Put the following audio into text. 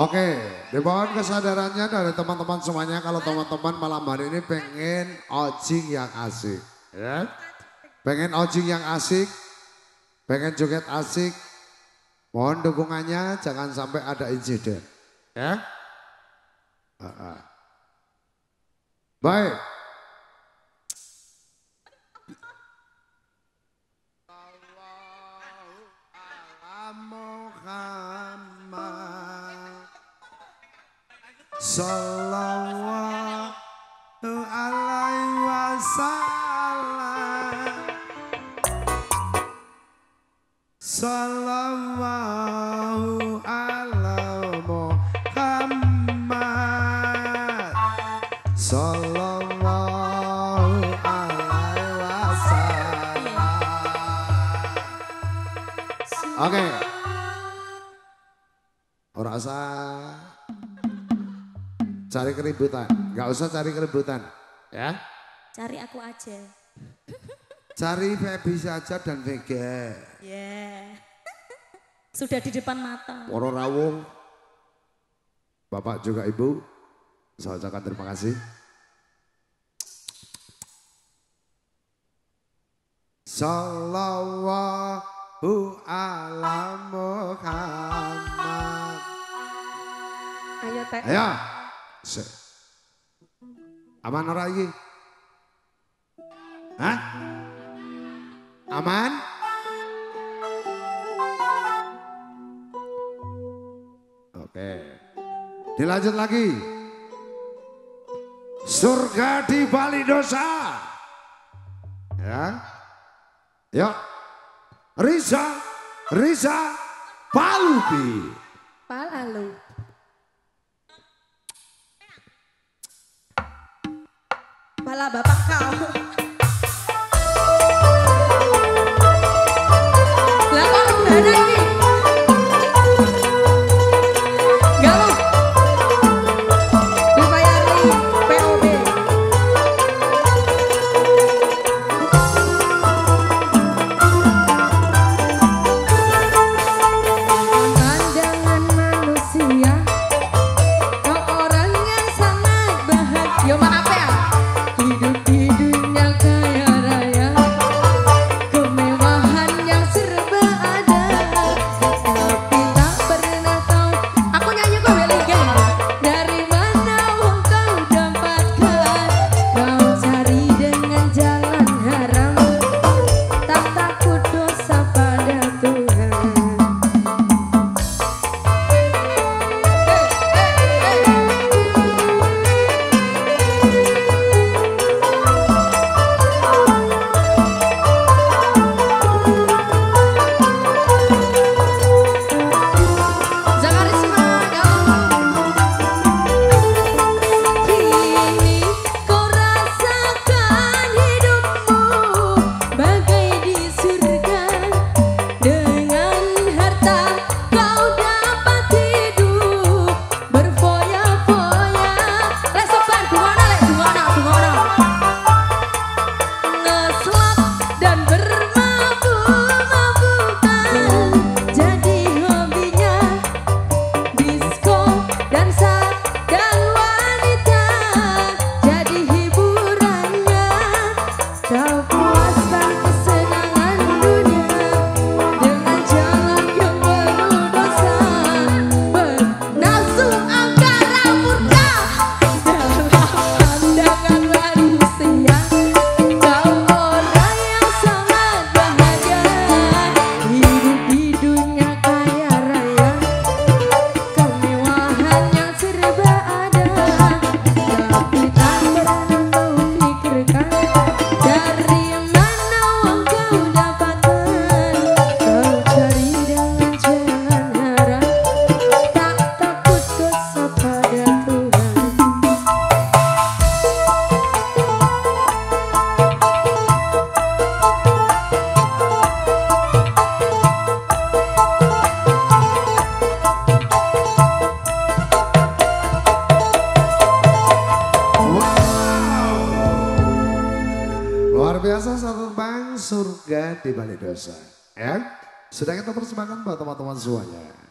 Oke, dimohon kesadarannya dari teman-teman semuanya kalau teman-teman malam hari ini pengen ojing yang asik. Ya. Pengen ojing yang asik, pengen joget asik, mohon dukungannya jangan sampai ada insiden. Ya. Baik. Sallallahu alaihi wasallam Sallallahu ala Muhammad. Sallallahu alaihi wasallam Oke. Ora usah cari keributan, nggak usah cari keributan, ya. Cari aku aja. Cari Feby saja dan Vega. Ya. Yeah. Sudah di depan mata. Poro rawuh, Bapak juga Ibu, saya ucapkan terima kasih. Sallallahu ala Muhammad. Ayo teh. Ayo. Se. Aman ora iki? Hah? Aman? Oke. Dilanjut lagi. Surga di Bali dosa. Ya. Yuk. Riza, Riza Palupi. Palalu. Pala bapak di balik dosa. Ya, sudah kita persembahkan buat teman-teman semuanya.